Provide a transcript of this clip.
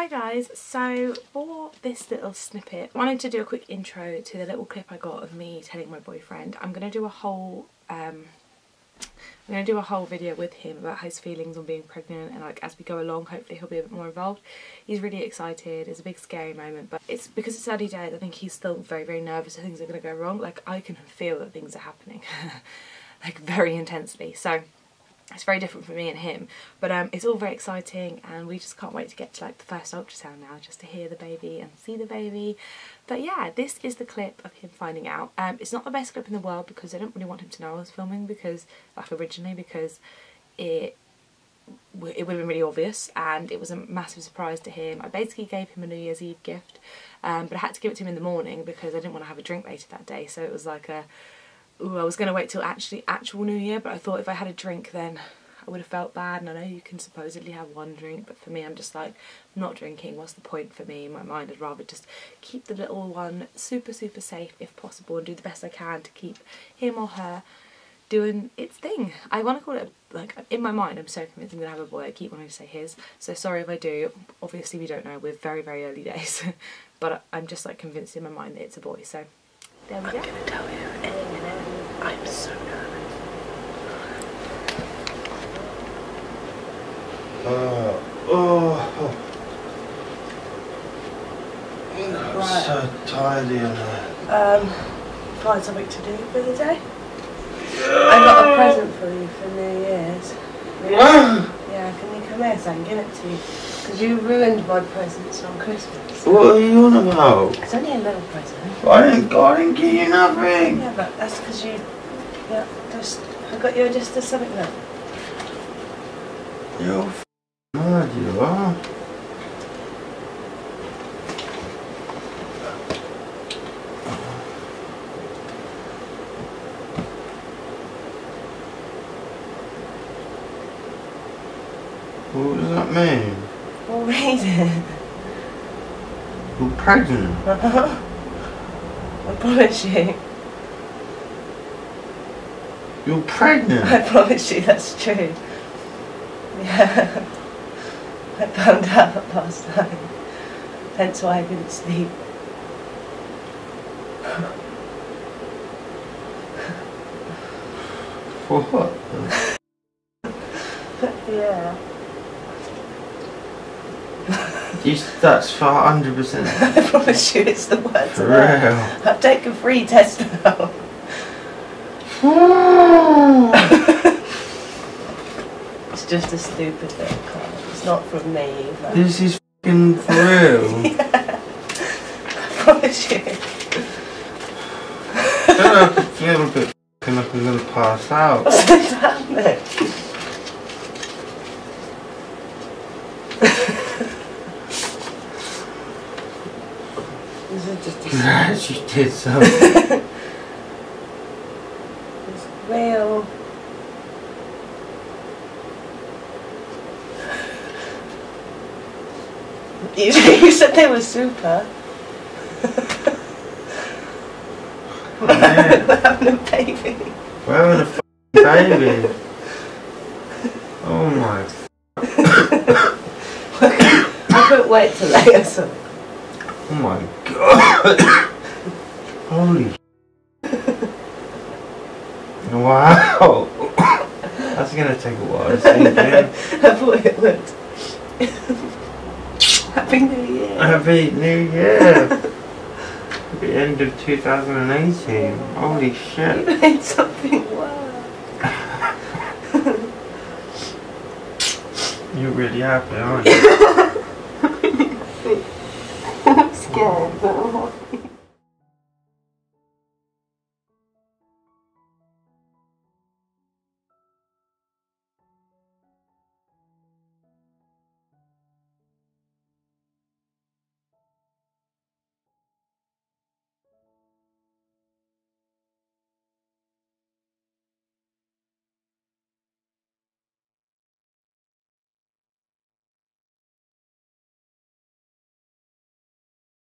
Hi guys, so for this little snippet, wanted to do a quick intro to the little clip I got of me telling my boyfriend. I'm going to do a whole um, I'm going to do a whole video with him about his feelings on being pregnant and like as we go along hopefully he'll be a bit more involved. He's really excited, it's a big scary moment but it's because it's early days I think he's still very very nervous things are going to go wrong. Like I can feel that things are happening like very intensely so it's very different for me and him but um, it's all very exciting and we just can't wait to get to like the first ultrasound now just to hear the baby and see the baby. But yeah this is the clip of him finding out. Um, it's not the best clip in the world because I don't really want him to know I was filming because like originally because it it would have been really obvious and it was a massive surprise to him. I basically gave him a New Year's Eve gift um, but I had to give it to him in the morning because I didn't want to have a drink later that day. So it was like a ooh, I was going to wait till actually actual New Year, but I thought if I had a drink then I would have felt bad. And I know you can supposedly have one drink, but for me, I'm just like, not drinking. What's the point for me in my mind? I'd rather just keep the little one super, super safe if possible and do the best I can to keep him or her doing its thing. I want to call it, like, in my mind, I'm so convinced I'm going to have a boy. I keep wanting to say his. So sorry if I do. Obviously, we don't know. We're very, very early days. but I'm just, like, convinced in my mind that it's a boy. So I'm go. Gonna tell you in minute. I'm so nervous. Uh, oh, I'm Right. so tired Ian. Um, find something to do for the day. I got a present for you for New Year's. Yeah, can you come here so I can give it to you? Because you ruined my presents on Christmas. What are you on about? It's only a little present. I didn't, I didn't give you nothing. Yeah, but that's because you, yeah, just, I got you just a something that. You're f- mad, you are. What does that mean? Well, read it. Uh-huh. You're pregnant. I promise you. You're pregnant. I promise you that's true. Yeah. I found out last night. That's why I didn't sleep. For what? yeah. You, that's for 100% I promise you it's the words for of real. I've taken free test now. Hmm. It's just a stupid little card. It's not from me either. This is fucking for real. I promise you. I don't know, I could feel a bit fucking like I'm gonna pass out. What's happening? This is just a actually did something. It's real. You, said they were super. Oh, yeah. We're having a baby. We're having a baby. Oh my. I couldn't wait to lay us up. Oh my god. Holy. Wow. That's gonna take a while to sink in. I thought it would. Happy New Year. Happy New Year. The end of 2018. Holy shit. You made something work. You're really happy, aren't you? Scared.